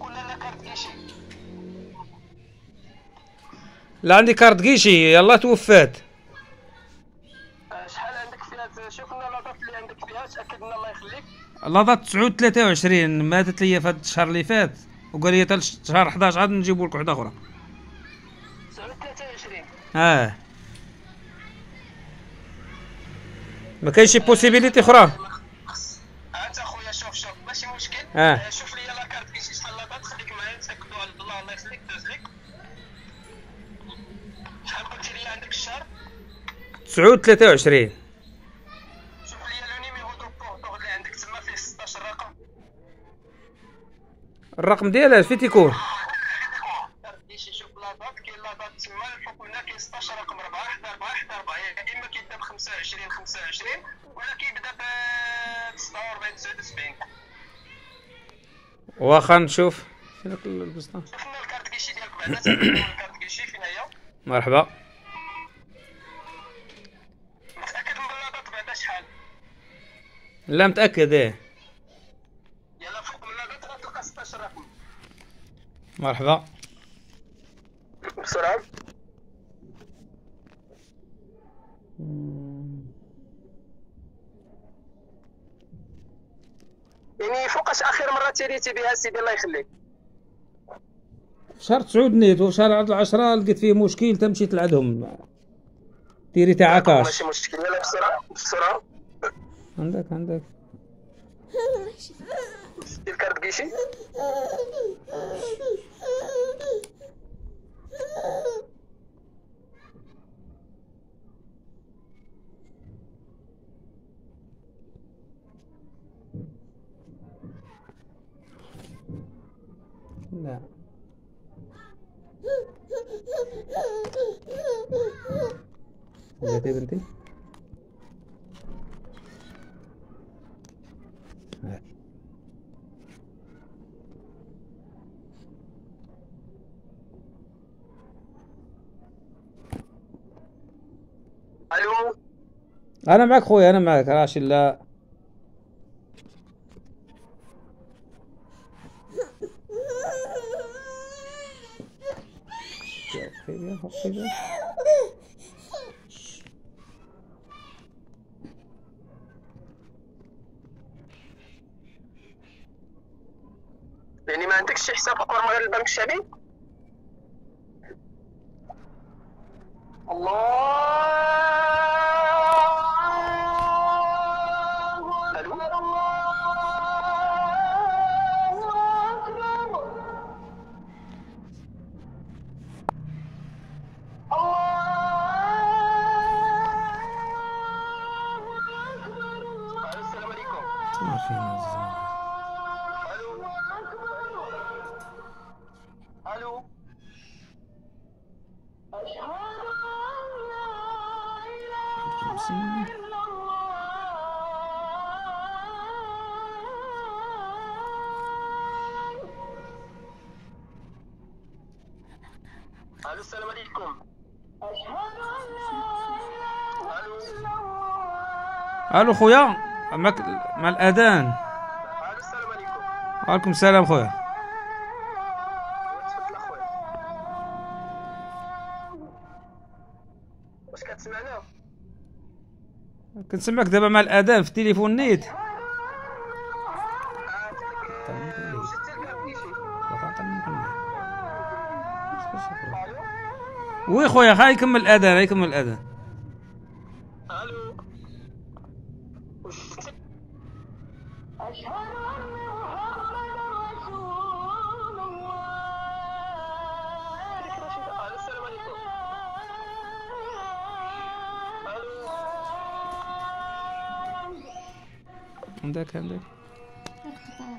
لا كارت كيشي لا عندي كارت كيشي يلا توفات شحال عندك فيها شوف لنا لاطات اللي عندك فيها تاكد لنا الله يخليك لاضة 9 23 ماتت ليا في هذا الشهر اللي فات وقال لي حتى شهر 11 عاد نجيبوا لك واحدة أخرى. 23 آه. ما كاينش شي بوسيبيليتي أخرى. أنت أخويا شوف شوف. ماشي مشكل. آه، شوف لي لا كارت كيشي شحال لاطات خليك معايا نتاكدوا على الله الله يخليك دوز لك شحال قلتي لي عندك الشهر 9 23 شوف لي دو اللي عندك تما فيه 16 رقم الرقم ديالها فين تيكون؟ تما الحكم هنا كاين 16 رقم 4 حدا 4 حدا 4 يا اما كيبدا ب 25 25 ولا كيبدا ب 49 79 واخا نشوف. فين البسطة؟ شوف لنا الكارت كيشي ديالك بعدا الكارت كيشي فين هي مرحبا. لا متأكد إيه. يلا فوق من اللاطات غتلقى 16 رقم مرحبا. بسرعة. يعني فوقاش اخر مرة تيريتي بها سيدي الله يخليك. شهر 9 نيت وشهر 10 لقيت فيه مشكل تمشيت لعندهم ديري تاع عكاش. ماشي مشكل. يلا بسرعة بسرعة. عندك عندك دير ال carte guichet لا جاتي أنا معك خويا أنا معك. راشي لا. يعني ما عندكش شي حساب أخر غير البنك الشعبي الله! ألو ألو؟ اشهد ان لا اله الا الله ألو السلام عليكم أشهد أن لا إله إلا الله. ألو. خويا معك مع الأذان؟ السلام عليكم وعليكم السلام خويا واش كتسمعنا كنسمعك دابا مع الأذان في التليفون نيت. وي خويا هاي يكمل الأذان يكمل الأذان. ألو عندك عندك قطع